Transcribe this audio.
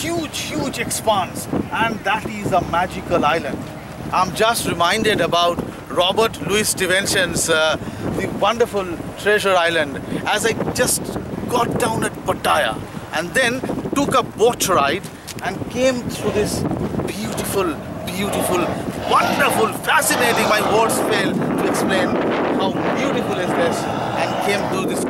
huge, huge expanse, and that is a magical island. I'm just reminded about Robert Louis Stevenson's uh, The Wonderful Treasure Island as I just got down at Pattaya and then took a boat ride and came through this beautiful, beautiful, wonderful, fascinating, my words fail to explain how beautiful is this and came through this